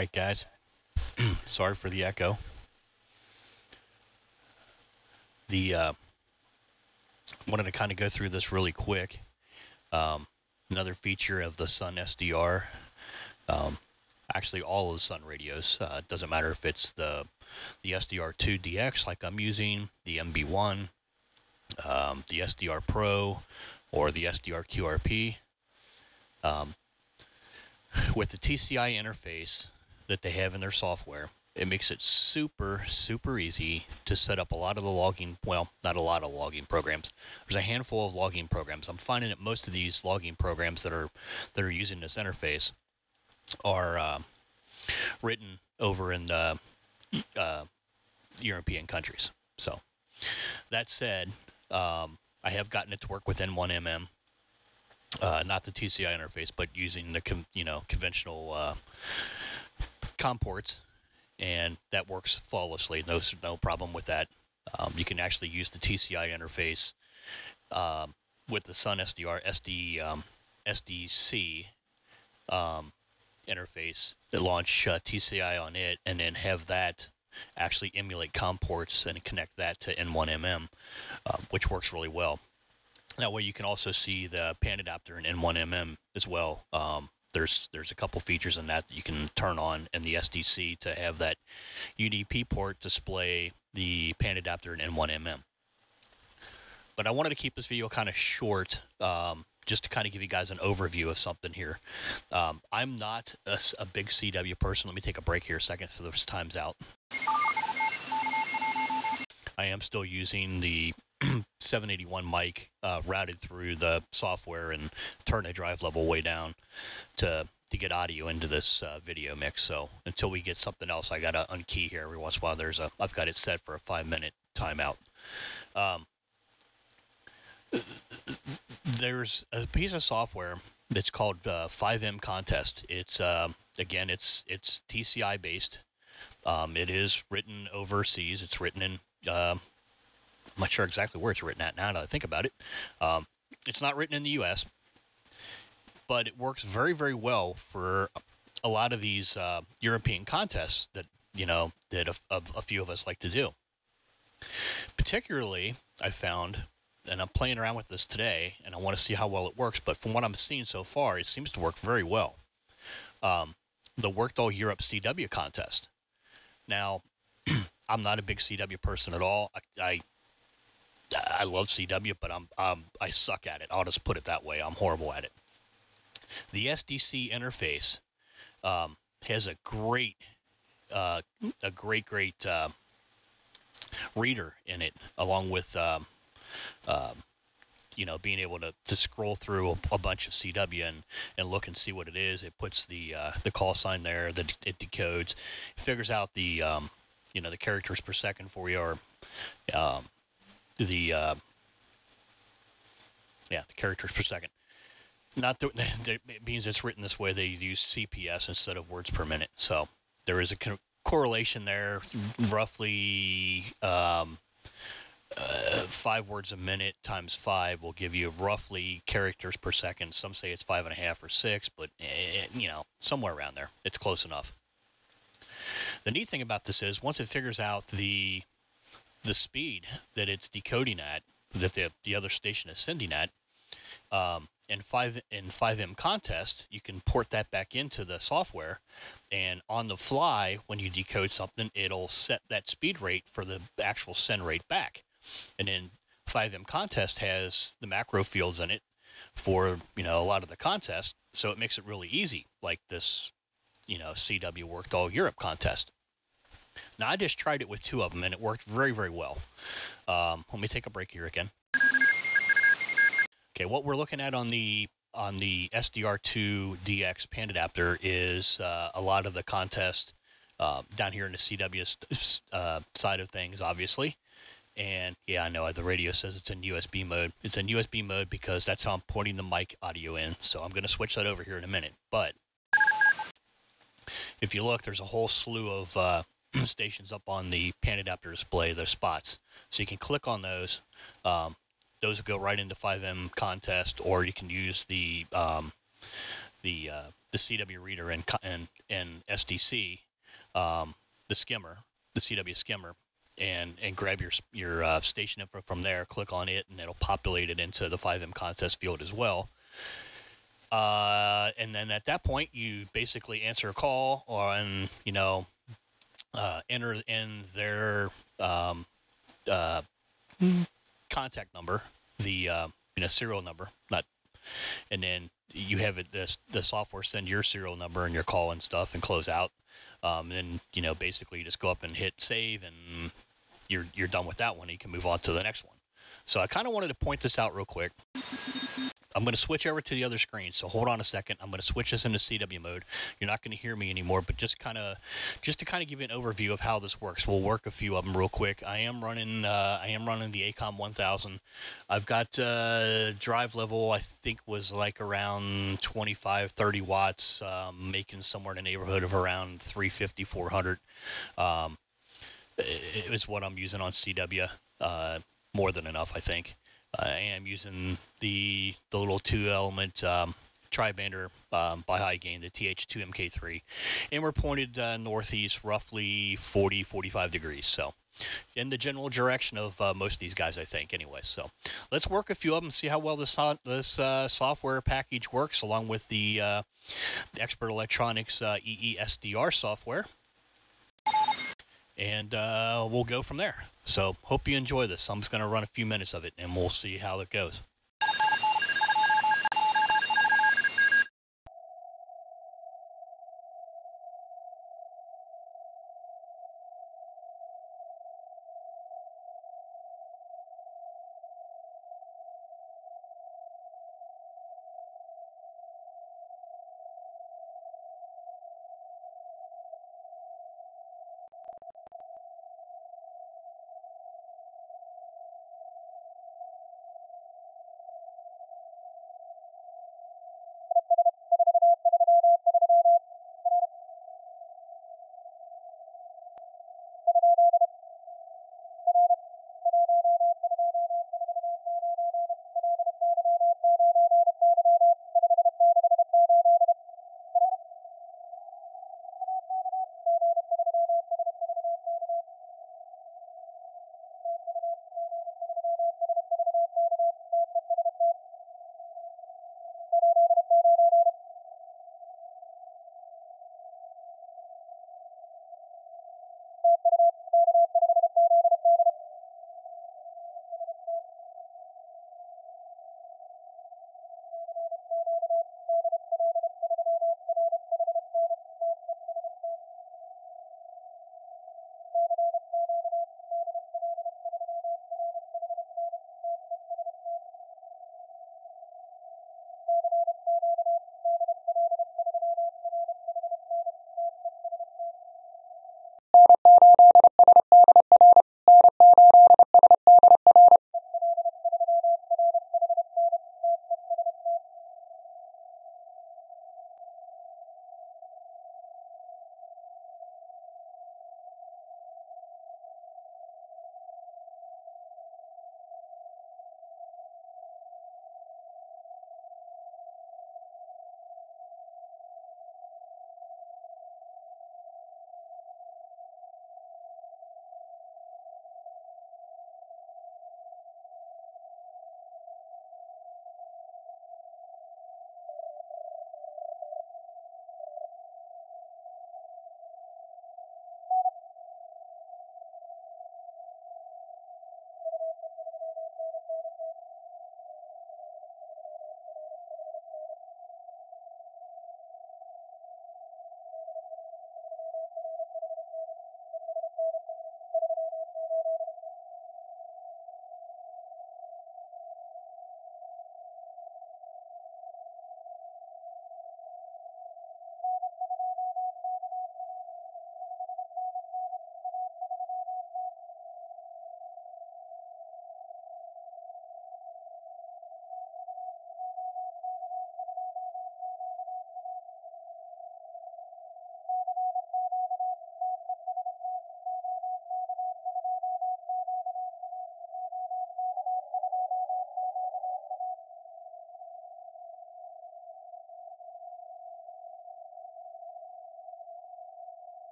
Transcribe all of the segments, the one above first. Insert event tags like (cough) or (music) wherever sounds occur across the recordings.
Right, guys. (clears throat) Sorry for the echo. The uh, wanted to kind of go through this really quick. Um, another feature of the Sun SDR. Um, actually, all of the Sun radios. Uh, doesn't matter if it's the the SDR2 DX like I'm using, the MB1, um, the SDR Pro, or the SDR QRP. Um, with the TCI interface that they have in their software, it makes it super, super easy to set up a lot of the logging. Well, not a lot of logging programs. There's a handful of logging programs. I'm finding that most of these logging programs that are that are using this interface are uh, written over in the uh, European countries. So that said, um, I have gotten it to work with N1MM uh, not the TCI interface, but using the you know conventional uh, COM ports, and that works flawlessly. No no problem with that. Um, you can actually use the TCI interface um, with the Sun SDR SD um, SDC um, interface that launch uh, TCI on it, and then have that actually emulate COM ports and connect that to N1MM, uh, which works really well. That way, you can also see the pan adapter in N1MM as well. There's there's a couple features in that that you can turn on in the SDC to have that UDP port display the pan adapter in N1MM. But I wanted to keep this video kind of short, um, just to kind of give you guys an overview of something here. Um, I'm not a, a, big CW person. Let me take a break here a second so this time's out. I am still using the (clears throat) 781 mic uh, routed through the software and turn the drive level way down to to get audio into this uh, video mix. So until we get something else, I got to unkey here every once in a while. There's a I've got it set for a five minute timeout. Um, (clears throat) there's a piece of software that's called uh, 5M Contest. It's uh, again it's it's TCI based. Um, it is written overseas. It's written in uh, I'm not sure exactly where it's written at now that I think about it. Um, it's not written in the U.S., but it works very, very well for a lot of these uh, European contests that you know that a, a, a few of us like to do. Particularly, I found, and I'm playing around with this today, and I want to see how well it works. But from what I'm seeing so far, it seems to work very well. Um, the Worked All Europe CW contest. Now, (clears throat) I'm not a big CW person at all. I, I I love CW, but I'm um, I suck at it. I'll just put it that way. I'm horrible at it. The SDC interface um, has a great, uh, a great, great uh, reader in it, along with, um, uh, you know, being able to, to scroll through a, a, bunch of CW and, and look and see what it is. It puts the uh, the call sign there. That it decodes, figures out the um, you know the characters per second for you, or um, the uh, yeah the characters per second. Not the, it (laughs) means it's written this way. They use CPS instead of words per minute. So there is a co- correlation there, roughly. Um, uh, five words a minute times five will give you roughly characters per second. Some say it's five and a half or six, but eh, you know somewhere around there. It's close enough. The neat thing about this is once it figures out the the speed that it's decoding at, that the the other station is sending at, um, in five in 5M contest, you can port that back into the software, and on the fly, when you decode something, it'll set that speed rate for the actual send rate back, and then 5M contest has the macro fields in it for you know a lot of the contest, so it makes it really easy, like this, you know, CW worked all Europe contest. Now, I just tried it with two of them, and it worked very, very well. Um, let me take a break here again. Okay, what we're looking at on the on the SDR2 DX pan adapter is uh, a lot of the contest uh, down here in the CW uh, side of things, obviously. And yeah, I know the radio says it's in USB mode. It's in USB mode because that's how I'm porting the mic audio in. So I'm going to switch that over here in a minute. But if you look, there's a whole slew of uh, (clears throat) stations up on the pan adapter display, those spots. So you can click on those. Um, those will go right into 5M contest, or you can use the um, the uh, the CW reader and and and SDC, um, the skimmer, the CW skimmer, and and grab your your uh, station info from there. Click on it, and it'll populate it into the 5M contest field as well. Uh, and then at that point, you basically answer a call, or and you know, uh, enter in their um, uh, contact number, the uh, you know serial number, not, and then you have it. The, the software send your serial number and your call and stuff, and close out. Um, and then you know basically you just go up and hit save, and you're you're done with that one. You can move on to the next one. So I kind of wanted to point this out real quick. I'm going to switch over to the other screen. So hold on a second. I'm going to switch this into CW mode. You're not going to hear me anymore, but just kind of, just to kind of give you an overview of how this works. We'll work a few of them real quick. I am running, uh, I am running the ACOM 1000. I've got uh, drive level. I think was like around 25, 30 watts, um, making somewhere in the neighborhood of around 350, 400. Um, it was what I'm using on CW. Uh, more than enough, I think. I am using the the little two element um, tribander um, by Hy-Gain, the TH2MK3, and we're pointed uh, northeast, roughly 40 45 degrees. So, in the general direction of uh, most of these guys, I think. Anyway, so let's work a few of them, see how well this this uh, software package works, along with the, uh, the Expert Electronics uh, EESDR software and uh, we'll go from there. So hope you enjoy this. I'm just going to run a few minutes of it, and we'll see how it goes.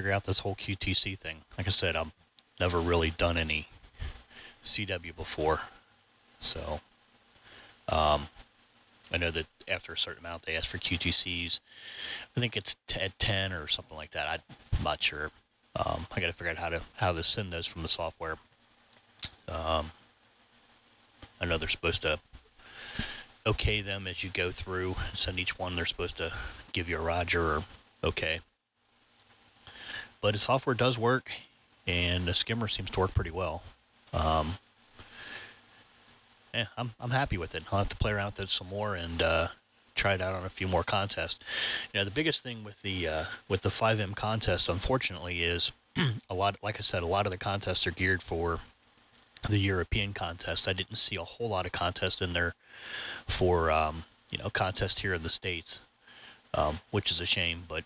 Figure out this whole QTC thing. Like I said, I've never really done any CW before, so um, I know that after a certain amount they ask for QTCs. I think it's t- at 10 or something like that. I'm not sure. Um, I got to figure out how to how to send those from the software. Um, I know they're supposed to okay them as you go through. Send each one. They're supposed to give you a Roger or okay. But the software does work, and the skimmer seems to work pretty well. Um, yeah, I'm I'm happy with it. I'll have to play around with it some more and uh, try it out on a few more contests. You know, the biggest thing with the uh, with the 5M contest, unfortunately, is (clears throat) a lot. Like I said, a lot of the contests are geared for the European contest. I didn't see a whole lot of contests in there for um, you know contests here in the states, um, which is a shame. But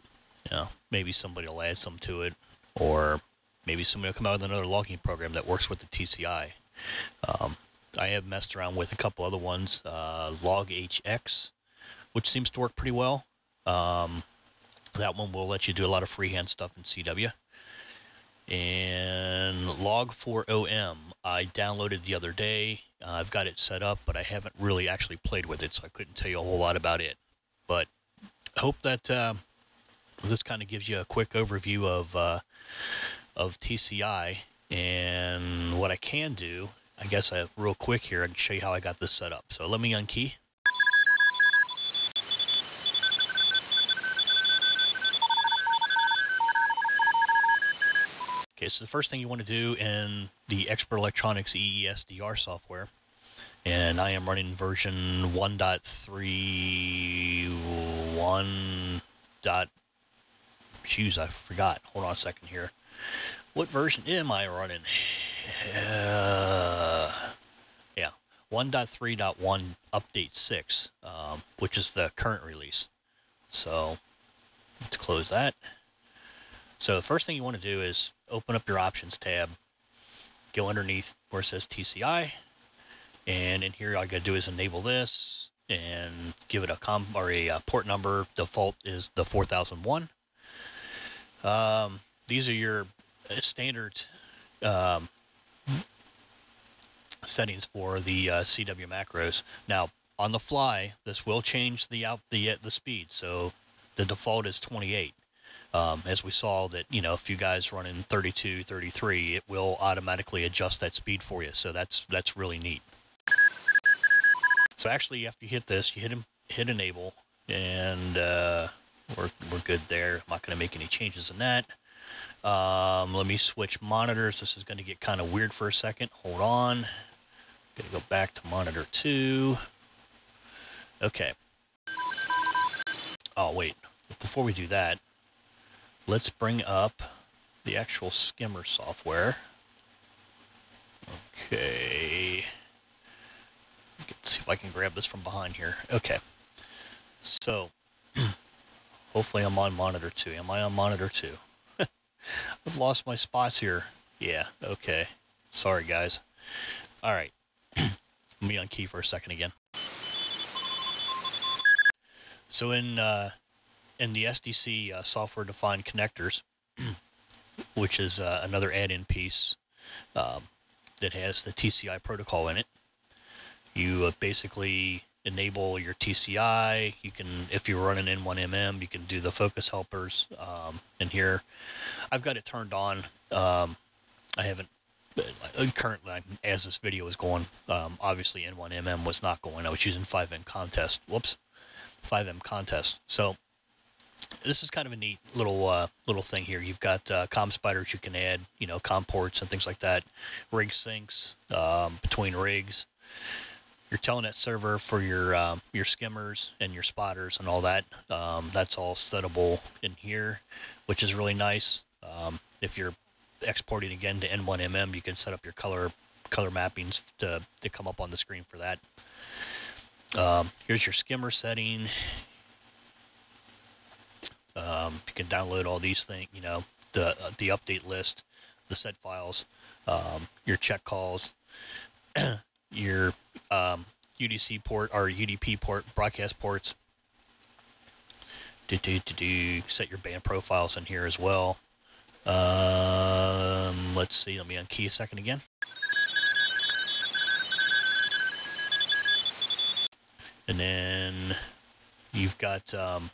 you know, maybe somebody will add some to it, or maybe somebody will come out with another logging program that works with the TCI. Um, I have messed around with a couple other ones, uh, LogHX, which seems to work pretty well. Um, that one will let you do a lot of freehand stuff in CW. And Log4OM, I downloaded the other day. Uh, I've got it set up, but I haven't really actually played with it, so I couldn't tell you a whole lot about it. But I hope that uh, this kind of gives you a quick overview of uh, of TCI and what I can do. I guess I real quick here I can show you how I got this set up. So let me unkey. Okay, so the first thing you want to do in the Expert Electronics EESDR software, and I am running version 1.31. Shoes, I forgot. Hold on a second here. What version am I running? Uh, yeah, 1.3.1 update 6, um, which is the current release. So let's close that. So the first thing you want to do is open up your options tab, go underneath where it says TCI, and in here all you got to do is enable this and give it a com or a uh, port number. Default is the 4001. Um, these are your uh, standard um, settings for the uh, CW macros. Now, on the fly, this will change the out the uh, the speed. So the default is 28. Um, as we saw that you know if you guys run in 32, 33, it will automatically adjust that speed for you. So that's that's really neat. So actually, after you hit this, you hit hit enable, and uh, we're we're good there. I'm not going to make any changes in that. Um, let me switch monitors. This is going to get kind of weird for a second. Hold on. Going to go back to monitor two. Okay. Oh wait. Before we do that, let's bring up the actual skimmer software. Okay. Let's see if I can grab this from behind here. Okay. So, hopefully I'm on monitor 2. Am I on monitor 2? (laughs) I've lost my spots here. Yeah, okay. Sorry, guys. All right. (clears throat) Let me unkey for a second again. So in uh, in the SDC uh, software defined connectors, (clears throat) which is uh, another add-in piece um, that has the TCI protocol in it, you uh, basically enable your TCI. You can, if you're running N1MM, you can do the focus helpers. Um, and here, I've got it turned on. Um, I haven't uh, currently, as this video is going, um, obviously N1MM was not going. I was using 5M contest. Whoops, 5M contest. So this is kind of a neat little uh, little thing here. You've got uh, com splitters you can add, you know, com ports and things like that. Rig syncs um, between rigs. Your telnet server for your um, your skimmers and your spotters and all that. Um, that's all settable in here, which is really nice. Um, if you're exporting again to N1MM, you can set up your color color mappings to to come up on the screen for that. Um, here's your skimmer setting. Um, you can download all these things, you know, the uh, the update list, the set files, um, your check calls, (clears throat) your um, UDC port or UDP port, broadcast ports. Do, do, do, do. Set your band profiles in here as well. Um, let's see. Let me unkey a second again. And then you've got um,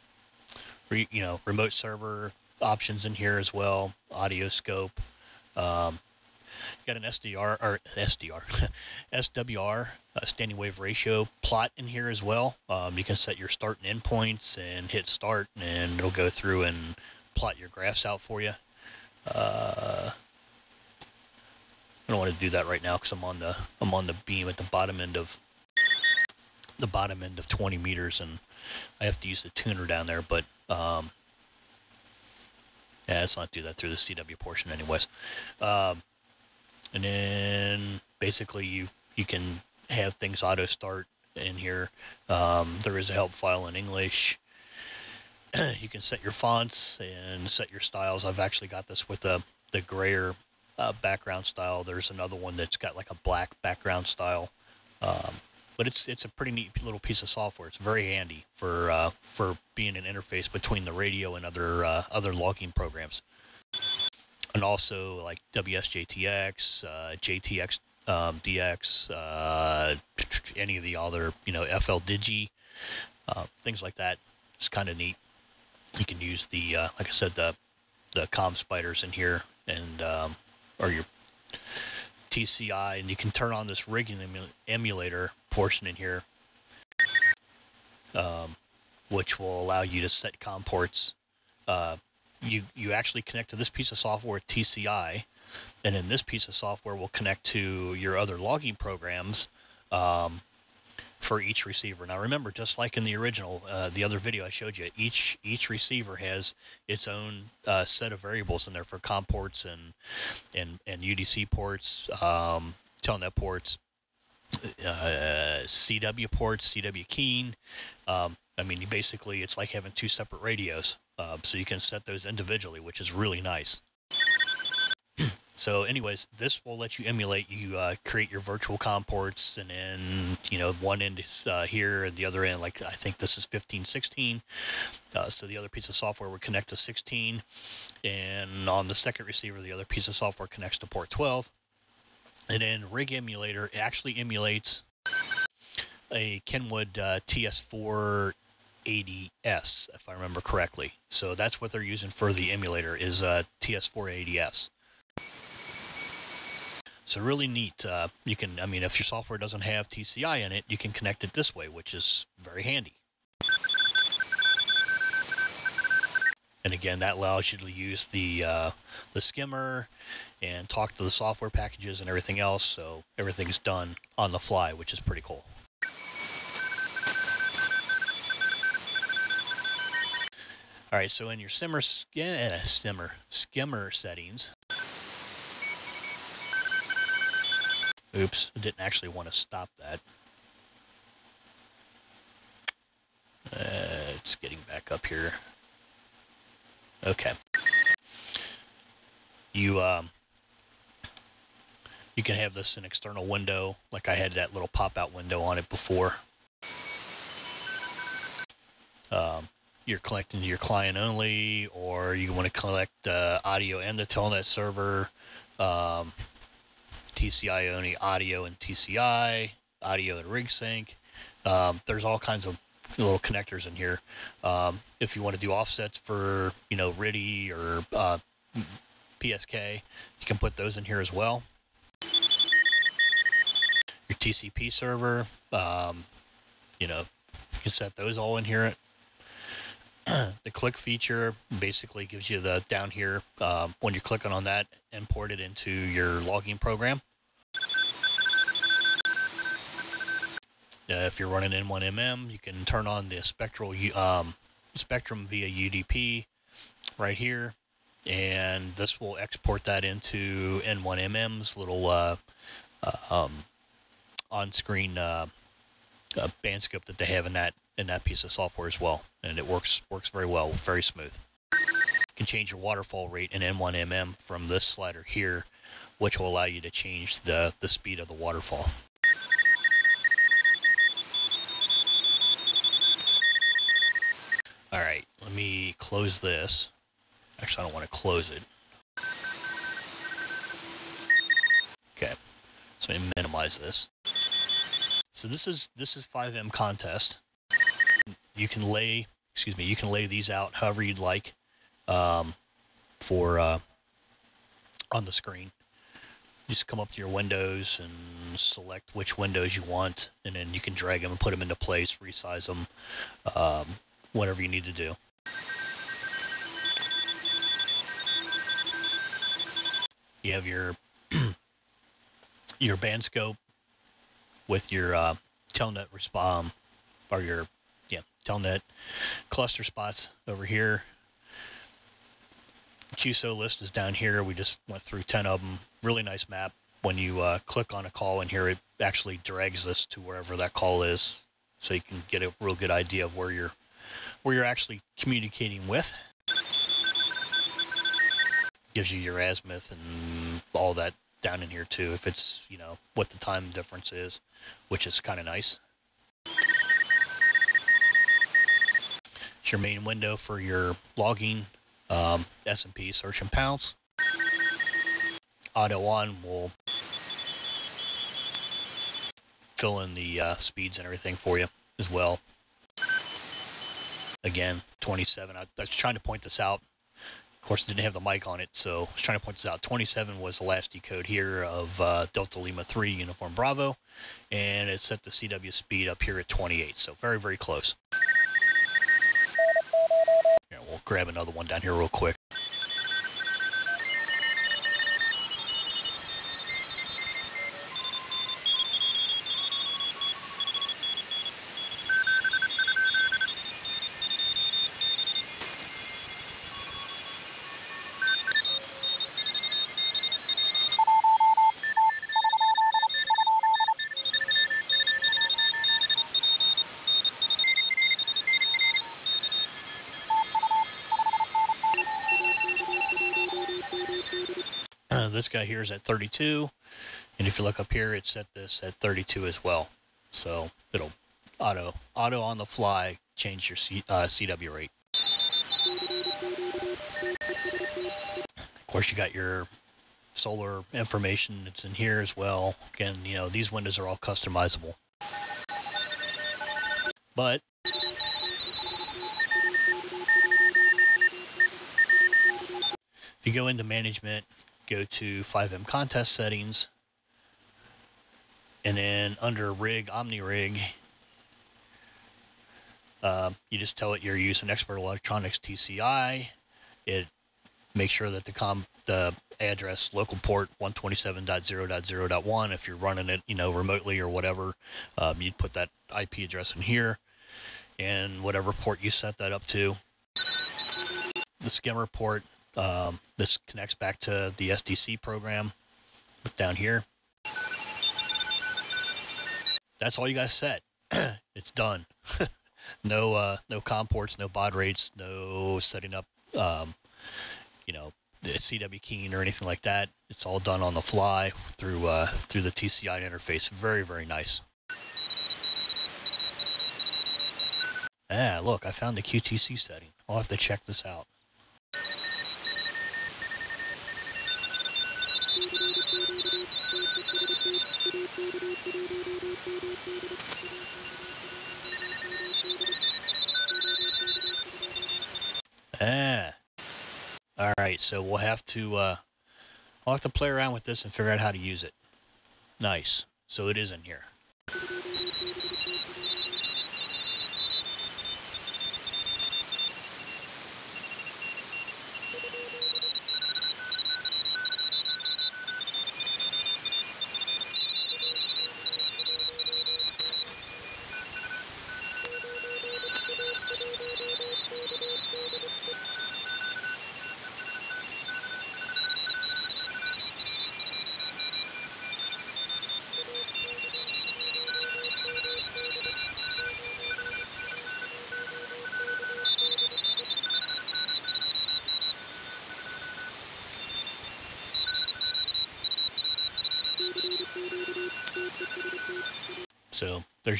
re, you know remote server options in here as well, audio scope. Um, got an SDR or SDR, SWR (laughs) uh, standing wave ratio plot in here as well. Um, you can set your start and end points and hit start, and it'll go through and plot your graphs out for you. Uh, I don't want to do that right now because I'm on the I'm on the beam at the bottom end of the bottom end of 20 meters, and I have to use the tuner down there. But um, yeah, let's not do that through the CW portion, anyways. Um, and then basically you you can have things auto start in here. Um, there is a help file in English. (clears throat) you can set your fonts and set your styles. I've actually got this with the the grayer uh, background style. There's another one that's got like a black background style. Um, but it's it's a pretty neat little piece of software. It's very handy for uh, for being an interface between the radio and other uh, other logging programs, and also like WSJTX, uh, JTX um, DX, uh, any of the other you know FL Digi, uh, things like that. It's kind of neat. You can use the uh, like I said the the com splitters in here and um, or your TCI, and you can turn on this rigging emulator portion in here, um, which will allow you to set COM ports. Uh, you you actually connect to this piece of software TCI, and then this piece of software will connect to your other logging programs um, for each receiver. Now remember, just like in the original, uh, the other video I showed you, each each receiver has its own uh, set of variables in there for COM ports and and and UDC ports, um, telnet ports, uh, CW ports, CW keying. Um, I mean, basically, it's like having two separate radios, uh, so you can set those individually, which is really nice. (clears throat) so anyways, this will let you emulate. You uh, create your virtual COM ports, and then you know one end is uh, here, and the other end, like I think this is 1516. Uh, so the other piece of software would connect to 16, and on the second receiver, the other piece of software connects to port 12. And then Rig Emulator actually emulates a Kenwood uh, TS-480 ADS, if I remember correctly. So that's what they're using for the emulator is uh, a TS4 ADS. So really neat. Uh, you can, I mean, if your software doesn't have TCI in it, you can connect it this way, which is very handy. And again, that allows you to use the uh, the skimmer and talk to the software packages and everything else. So everything's done on the fly, which is pretty cool. All right, so in your simmer, uh, simmer skimmer settings, oops, didn't actually want to stop that. Uh, it's getting back up here. Okay. You um, you can have this an external window, like I had that little pop-out window on it before. Um, you're collecting to your client only, or you want to collect uh, audio and the telnet server, um, TCI only audio and TCI, audio and rig sync. Um, there's all kinds of little connectors in here. Um, if you want to do offsets for you know RTTY or uh, PSK, you can put those in here as well. your TCP server. Um, you know, you can set those all in here. (clears throat) the click feature basically gives you the down here um, when you're clicking on that, import it into your logging program. Uh, if you're running N1MM, you can turn on the spectral um, spectrum via UDP right here, and this will export that into N1MM's little uh, uh, um, on-screen uh, uh, band scope that they have in that in that piece of software as well, and it works works very well, very smooth. You can change your waterfall rate in N1MM from this slider here, which will allow you to change the the speed of the waterfall. All right, let me close this. Actually, I don't want to close it. Okay, so let me minimize this. So this is this is 5M contest. You can lay, excuse me, you can lay these out however you'd like um, for uh, on the screen. Just come up to your windows and select which windows you want, and then you can drag them and put them into place, resize them, um, whatever you need to do. You have your (clears throat) your band scope with your uh, telnet resp- or your yeah telnet cluster spots over here. QSO list is down here. We just went through 10 of them. Really nice map. When you uh, click on a call in here, it actually drags us to wherever that call is, so you can get a real good idea of where you're where you're actually communicating with. Gives you your azimuth and all that down in here too, if it's you know what the time difference is, which is kind of nice. It's your main window for your logging um, S&P search and pounce. Auto on will fill in the uh, speeds and everything for you as well. Again, 27. I, I was trying to point this out. Of course, didn't have the mic on it, so I was trying to point this out. 27 was the last decode here of uh, Delta Lima 3 Uniform Bravo, and it set the CW speed up here at 28, so very, very close. Yeah, we'll grab another one down here real quick. This guy here is at 32, and if you look up here, it set this at 32 as well. So it'll auto auto on the fly change your C, uh, CW rate. Of course, you got your solar information that's in here as well. Again, you know these windows are all customizable, but if you go into management go to 5M contest settings, and then under rig, OmniRig, uh, you just tell it you're using Expert Electronics TCI. It makes sure that the com the address local port 127.0.0.1 if you're running it you know remotely or whatever um, you'd put that IP address in here. And whatever port you set that up to. The skimmer port um, this connects back to the SDC program down here. That's all you guys set. (clears throat) it's done. (laughs) no uh, no COM ports, no baud rates, no setting up um, you know the CW keying or anything like that. It's all done on the fly through uh, through the TCI interface. Very very nice. Ah, look, I found the QTC setting. I'll have to check this out. Ah. All right, so we'll have to uh, I'll have to play around with this and figure out how to use it. Nice. So it is in here.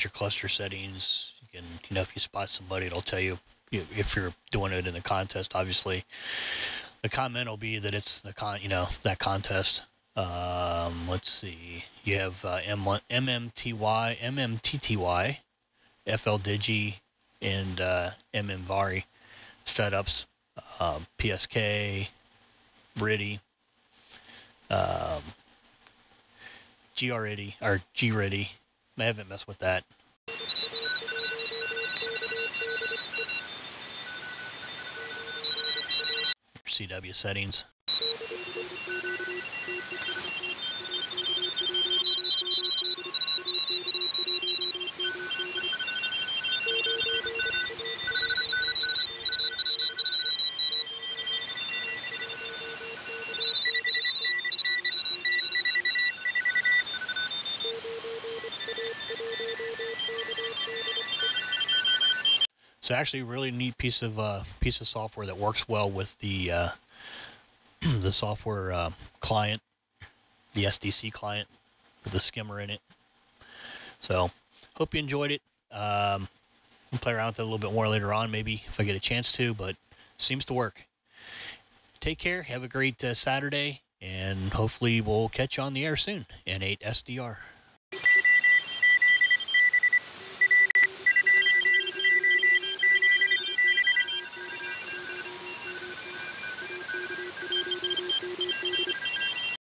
There's your cluster settings. You can, you know, if you spot somebody, it'll tell you if you're doing it in a contest. Obviously, the comment will be that it's the con, you know, that contest. Um, let's see. You have uh, M1, MMTY, MMTTY, FL Digi, and uh, MMVARI setups. Um, PSK, RTTY, um, GRTTY or GRTTY. I haven't messed with that. CW settings. So actually, a really neat piece of uh, piece of software that works well with the uh, (clears throat) the software uh, client, the SDC client with the skimmer in it. So hope you enjoyed it. Um, I'll play around with it a little bit more later on, maybe if I get a chance to, but seems to work. Take care. Have a great uh, Saturday, and hopefully we'll catch you on the air soon. N8 SDR.